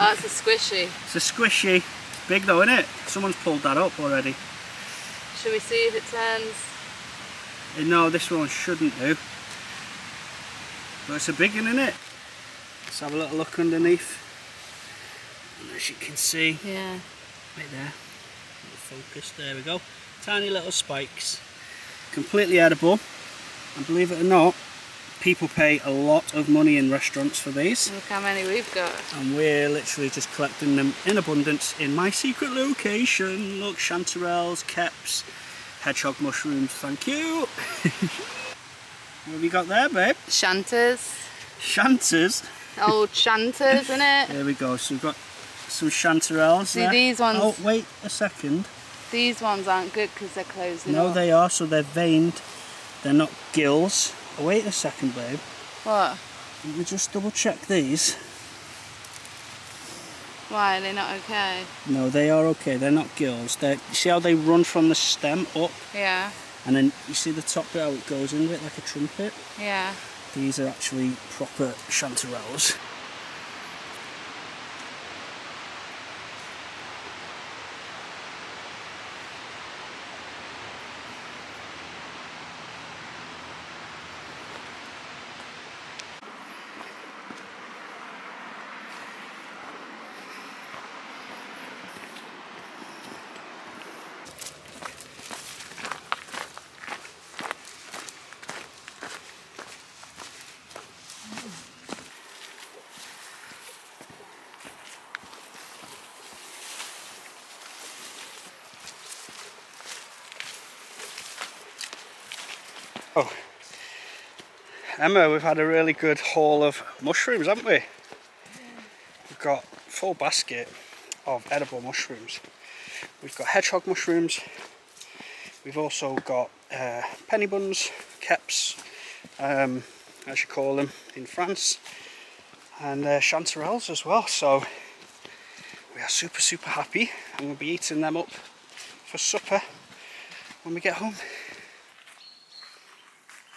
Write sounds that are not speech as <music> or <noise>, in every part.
Oh, it's a squishy. It's a squishy. It's big though, isn't it? Someone's pulled that up already. Should we see if it turns? Uh, No, this one shouldn't do. But it's a big one, isn't it? Let's have a little look underneath. And as you can see, Yeah. right there, focus, there we go. Tiny little spikes. Completely edible. And believe it or not, people pay a lot of money in restaurants for these. Look how many we've got. and we're literally just collecting them in abundance in my secret location. Look, chanterelles, ceps, hedgehog mushrooms, thank you. <laughs> what have you got there, babe? Shanters. Shanters. Old shanters, <laughs> isn't it? There we go, so we've got some chanterelles See, there. these ones- Oh, wait a second. These ones aren't good because they're closing No, up. they are, so they're veined. They're not gills. Wait a second, babe. What? Let me just double check these. Why? Are They're not okay? No, they are okay. They're not gills. They're, you see how they run from the stem up? Yeah. And then you see the top bit how it goes into it like a trumpet? Yeah. These are actually proper chanterelles. Oh, Emma, we've had a really good haul of mushrooms, haven't we? We've got full basket of edible mushrooms. We've got hedgehog mushrooms. We've also got uh, penny buns, ceps, um, as you call them in France, and uh, chanterelles as well. So we are super, super happy, and we'll be eating them up for supper when we get home.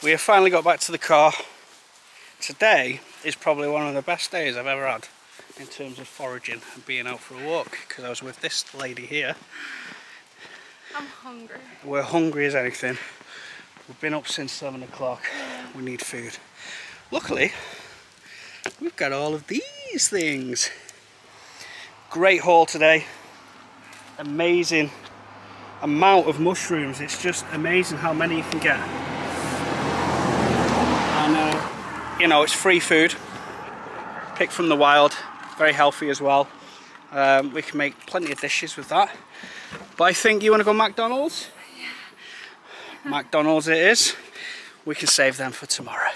Yeah. We have finally got back to the car. Today is probably one of the best days I've ever had in terms of foraging and being out for a walk because I was with this lady here. I'm hungry. We're hungry as anything. We've been up since 7 o'clock. We need food. Luckily, we've got all of these things. Great haul today. Amazing amount of mushrooms. It's just amazing how many you can get. And, uh, you know, it's free food. Picked from the wild. Very healthy as well. Um, we can make plenty of dishes with that. But I think you want to go McDonald's? McDonald's it is. We can save them for tomorrow.